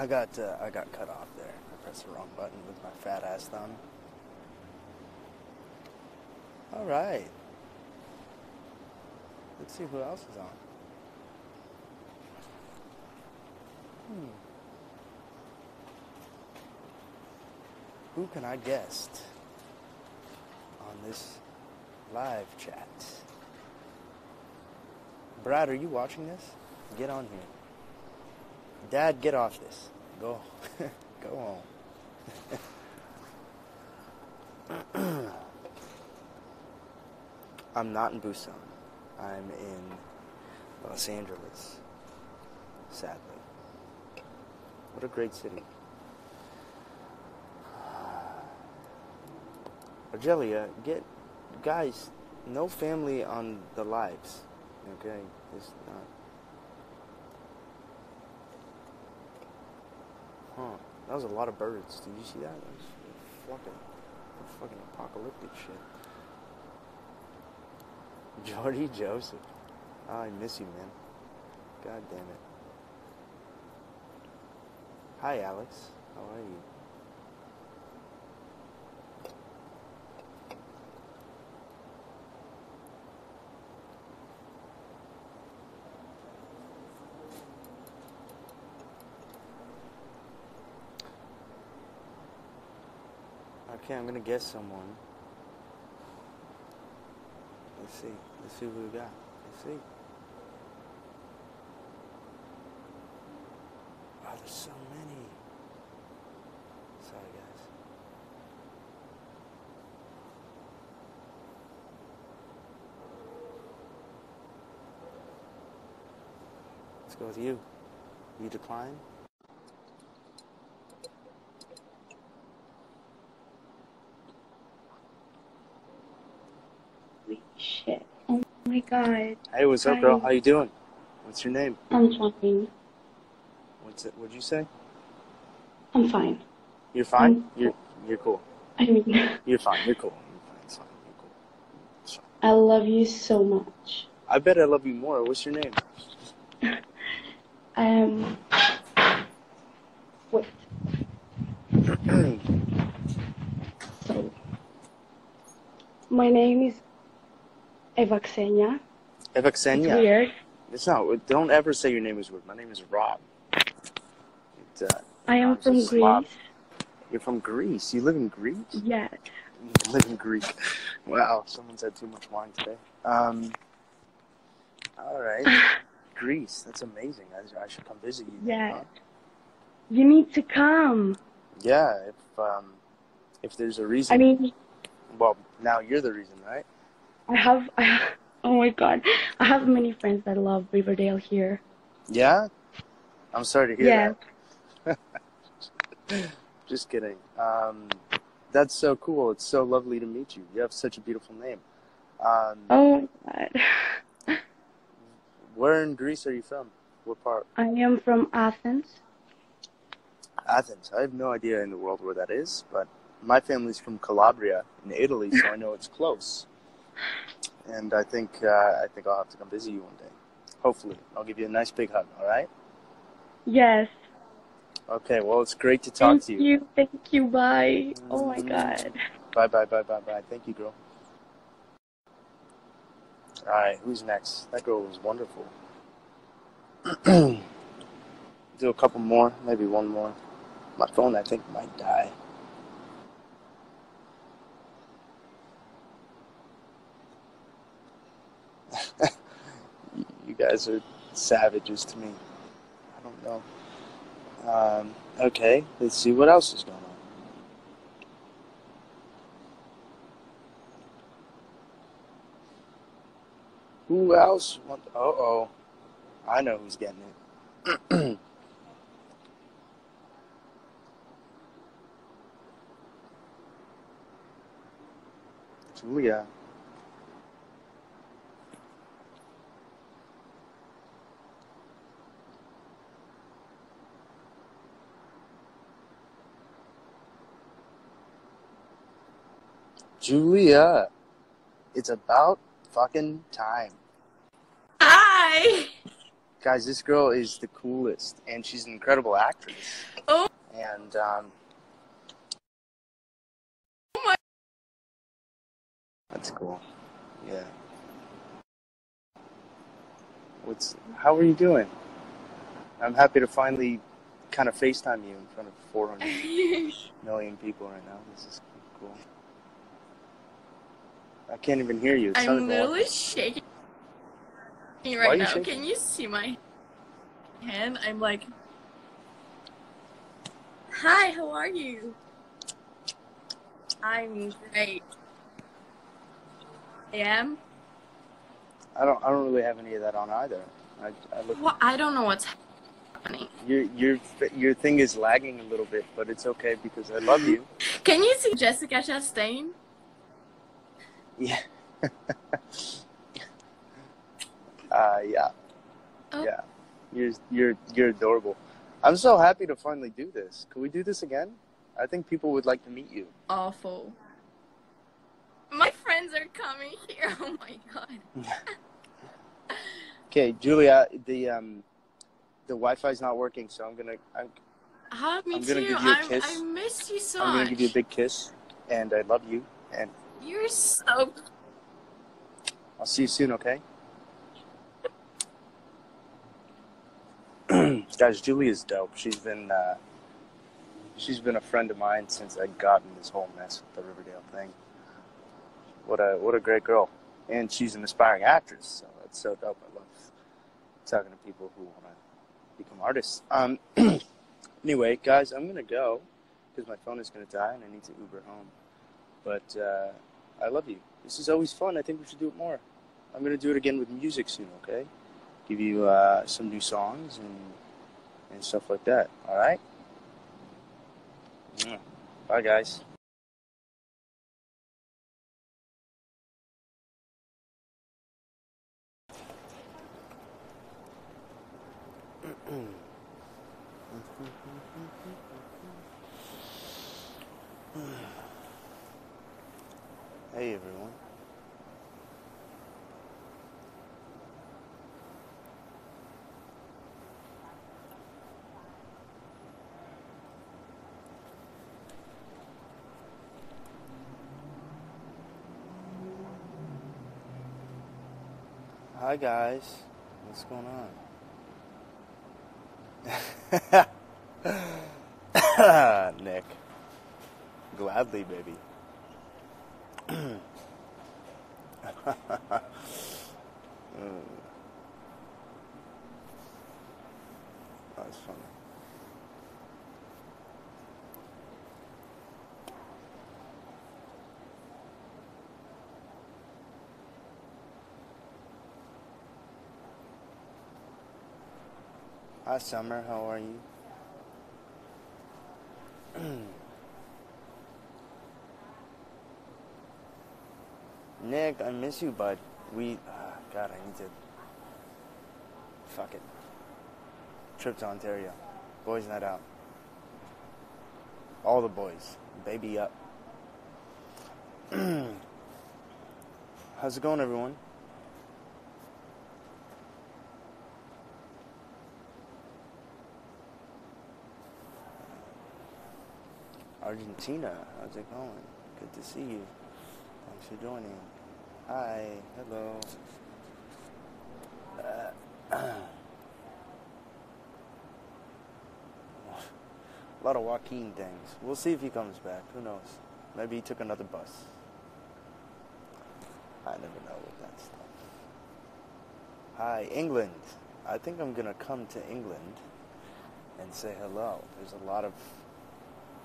I got uh, I got cut off there. I pressed the wrong button with my fat ass thumb. All right. Let's see who else is on. Hmm. Who can I guest on this live chat? Brad, are you watching this? Get on here. Dad, get off this. Go. Go on. I'm not in Busan. I'm in Los Angeles. Sadly. What a great city. Argelia, get guys, no family on the lives. Okay? It's not Huh. That was a lot of birds. Did you see that? That was fucking, fucking apocalyptic shit. Jordy Joseph. Oh, I miss you, man. God damn it. Hi, Alex. How are you? Okay, I'm gonna guess someone. Let's see. Let's see who we got. Let's see. Oh, there's so many. Sorry, guys. Let's go with you. You decline? Holy shit. Oh my god. Hey, what's up, girl? How you doing? What's your name? I'm fine. What's it? What'd you say? I'm fine. You're fine. Mm. You're you're cool. I mean, You're fine. You're cool. You're fine. It's fine. You're cool. It's fine. I love you so much. I bet I love you more. What's your name? Um, wait. So, my name is Eva Xenia. Eva It's weird. It's not. Don't ever say your name is weird. My name is Rob. It, uh, I am from. Greece. You're from Greece. You live in Greece? Yeah. You live in Greece. Wow. Someone's had too much wine today. Um. All right. Greece. That's amazing. I, I should come visit you. Yeah. huh? You need to come. Yeah. If um, if there's a reason. I mean, well, now you're the reason, right? I have, I have, oh my god. I have many friends that love Riverdale here. Yeah. I'm sorry to hear Yeah. that. Just kidding. Um, that's so cool. It's so lovely to meet you. You have such a beautiful name. Um, Oh my god. Where in Greece are you from? What part? I am from Athens. Athens. I have no idea in the world where that is, but my family's from Calabria in Italy, so I know it's close. And I think uh, I think I'll have to come visit you one day. Hopefully, I'll give you a nice big hug. All right? Yes. Okay. Well, it's great to talk Thank to you. Thank you. Thank you. Bye. Oh my Mm. god. Bye, bye, bye, bye, bye. Thank you, girl. All right, who's next? That girl was wonderful. Do a couple more, maybe one more. My phone, I think, might die. You- you guys are savages to me. I don't know. Um, okay, let's see what else is going on. Who else? Want? Uh oh, I know who's getting it. Julia. Julia, it's about fucking time. Hi. Guys, this girl is the coolest, and she's an incredible actress. Oh. And um, Oh my- That's cool. Yeah. What's? How are you doing? I'm happy to finally kind of FaceTime you in front of 400 million people right now. This is cool. I can't even hear you. It I'm literally shaking right now. shaking? Can you see my hand? I'm like, Hi, how are you? I'm great. I am? I don't. I don't really have any of that on either. I, I look. Well, I don't know what's happening. Your your your thing is lagging a little bit, but it's okay because I love you. Can you see Jessica Chastain? Yeah. uh, yeah. Oh. Yeah. You're you're you're adorable. I'm so happy to finally do this. Can we do this again? I think people would like to meet you. Awful. My friends are coming here. Oh my god. Okay, Julia, the um the Wi-Fi's not working, so I'm gonna I'm, Ah, me I'm gonna too. give you a I'm, kiss. I miss you so much. I'm gonna give you a big kiss, and I love you, and You're so I'll see you soon. Okay. Guys, Julia's dope. She's been uh, she's been a friend of mine since I got in this whole mess with the Riverdale thing. What a what a great girl, and she's an aspiring actress. So that's so dope. I love talking to people who want to become artists. Um, anyway, guys, I'm gonna go because my phone is gonna die and I need to Uber home. But uh, I love you. This is always fun. I think we should do it more. I'm gonna do it again with music soon. Okay, give you uh, some new songs and and stuff like that. All right. Bye, guys. Hey, everyone. Hi, guys. What's going on? Nick. Gladly, baby. Mm. That's funny. Hi, Summer. How are you? Nick, I miss you, bud. We, ah, God, I need to. Fuck it. Trip to Ontario. Boys night out. All the boys. Baby up. How's it going, everyone? Argentina, how's it going? Good to see you. Thanks for joining. Hi, hello. Uh, a lot of Joaquin things. We'll see if he comes back. Who knows? Maybe he took another bus. I never know with that stuff. Hi, England. I think I'm gonna come to England and say hello. There's a lot of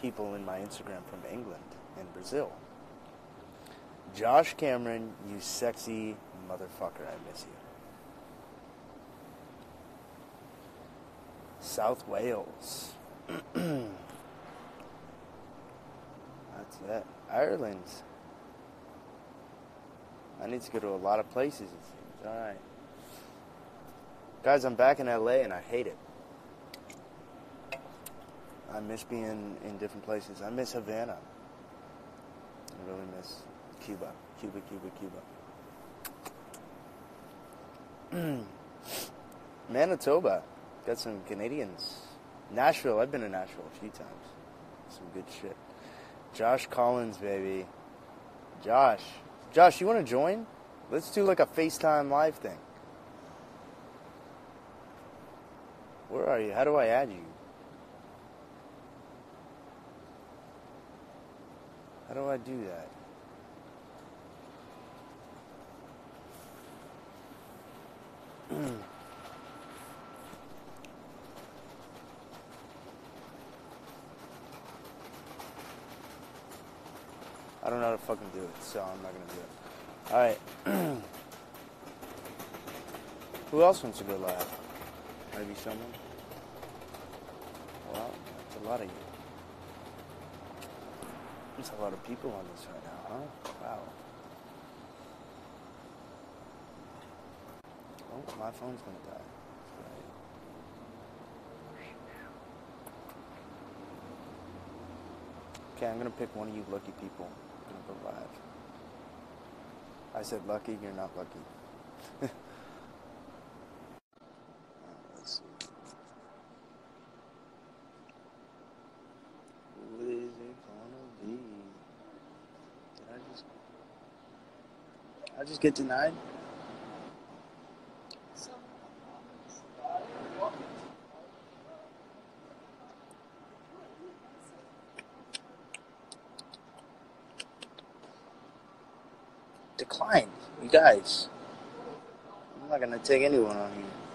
people in my Instagram from England and Brazil. Josh Cameron, you sexy motherfucker, I miss you. South Wales. That's it. Ireland. I need to go to a lot of places, it seems. Alright. Guys, I'm back in LA and I hate it. I miss being in different places. I miss Havana. I really miss Cuba. Cuba, Cuba, Cuba. Mm. Manitoba. Got some Canadians. Nashville. I've been to Nashville a few times. Some good shit. Josh Collins, baby. Josh. Josh, you want to join? Let's do like a FaceTime live thing. Where are you? How do I add you? How do I do that? I don't know how to fucking do it, so I'm not gonna do it. Alright. Who else wants to go live? Maybe someone? Well, that's a lot of you. There's a lot of people on this right now, huh? Wow. My phone's gonna die. Okay, I'm gonna pick one of you lucky people. I'm gonna go live. I said lucky, you're not lucky. Let's see. Who is it gonna be? Did I just I just get denied? Declined. You guys. I'm not gonna take anyone on here.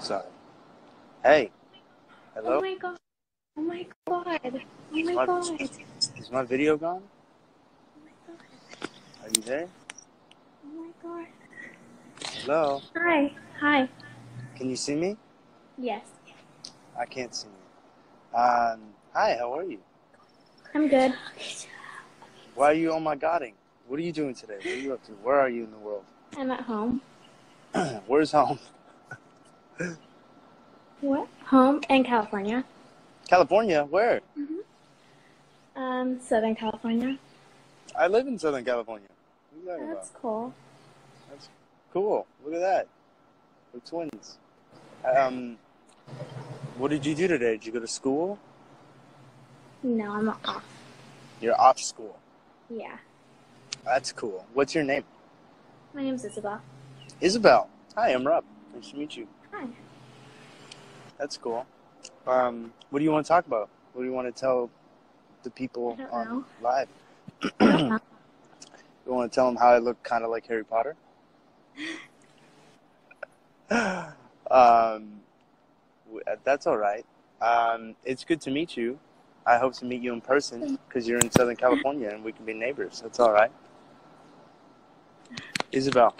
Sorry. Hey. Hello? Oh my god. Oh my god. Oh my What? god. Is my video gone? Oh my god. Are you there? Oh my god. Hello? Hi. Hi. Can you see me? Yes. I can't see you. Um, hi, how are you? I'm good. Why are you on my godding? What are you doing today? What are you up to? Where are you in the world? I'm at home. Where's home? What? Home in California. California? Where? Um, Southern California. I live in Southern California. What are you talking That's about? cool. That's cool. Look at that. We're twins. Um, what did you do today? Did you go to school? No, I'm off. You're off school. Yeah. That's cool. What's your name? My name's Isabel. Isabel. Hi, I'm Rob. Nice to meet you. Hi. That's cool. Um, what do you want to talk about? What do you want to tell the people on know. live? You want to tell them how I look kind of like Harry Potter? um, that's all right. Um, it's good to meet you. I hope to meet you in person because you're in Southern California and we can be neighbors. That's all right. Isabel,